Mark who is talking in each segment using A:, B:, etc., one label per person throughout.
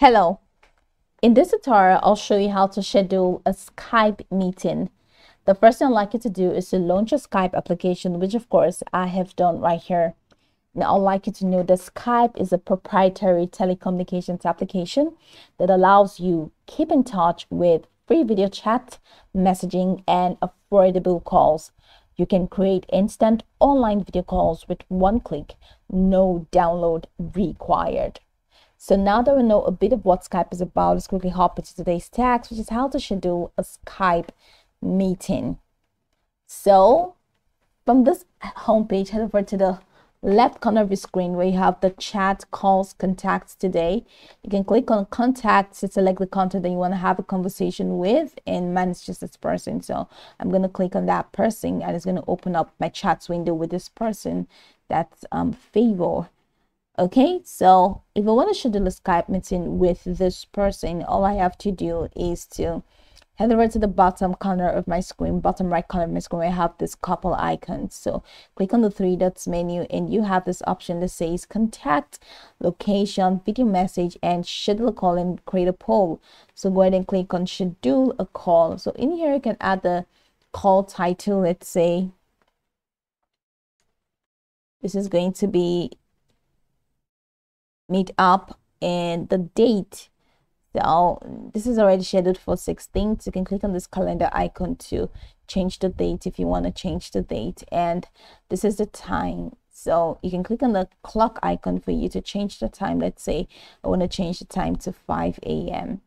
A: Hello. In this tutorial, I'll show you how to schedule a Skype meeting. The first thing I'd like you to do is to launch a Skype application, which of course I have done right here. Now, I'd like you to know that Skype is a proprietary telecommunications application that allows you keep in touch with free video chat, messaging, and affordable calls. You can create instant online video calls with one click, no download required. So now that we know a bit of what Skype is about, let's quickly hop into today's task, which is how to schedule a Skype meeting. So from this homepage, head over to the left corner of your screen where you have the chat calls contacts today. You can click on contacts to select the content that you want to have a conversation with and manage just this person. So i'm going to click on that person and it's going to open up my chats window with this person that's um favor okay so if i want to schedule a skype meeting with this person all i have to do is to head over to the bottom corner of my screen bottom right corner of my screen i have this couple icons. So click on the three dots menu and you have this option that says contact location video message and schedule a call and create a poll. So go ahead and click on schedule a call. So in here you can add the call title let's say this is going to be meet up and the date. So this is already scheduled for 16th you can click on this calendar icon to change the date if you want to change the date. And this is the time. So you can click on the clock icon for you to change the time. Let's say i want to change the time to 5 a.m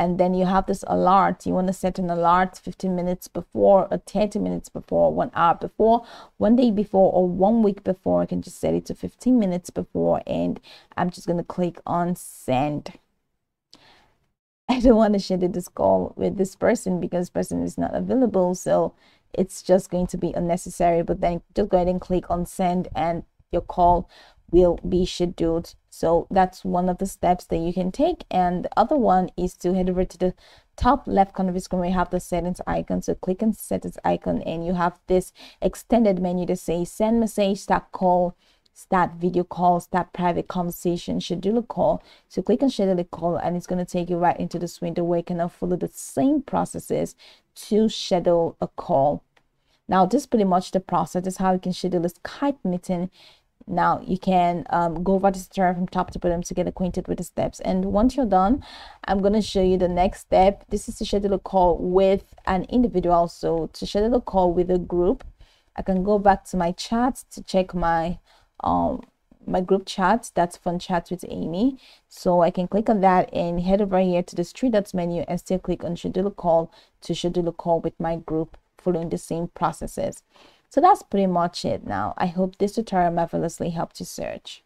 A: and then you have this alert. You want to set an alert 15 minutes before or 30 minutes before one hour before one day before or one week before. I can just set it to 15 minutes before and i'm just going to click on send. I don't want to share this call with this person because person is not available so it's just going to be unnecessary but then just go ahead and click on send and your call will be scheduled. So that's one of the steps that you can take. And the other one is to head over to the top left corner of the screen you have the settings icon. So click on settings icon and you have this extended menu to say send message start call start video call start private conversation schedule a call. So click on schedule a call and it's going to take you right into this window where you can now follow the same processes to schedule a call. Now this is pretty much the process. This is how you can schedule a skype meeting now you can um, go over this tutorial from top to bottom to get acquainted with the steps. And once you're done i'm going to show you the next step. This is to schedule a call with an individual. So to schedule a call with a group i can go back to my chat to check my um my group chat. That's fun chat with amy. So i can click on that and head over here to the three dots menu and still click on schedule a call to schedule a call with my group following the same processes so that's pretty much it now. I hope this tutorial marvelously helped you search.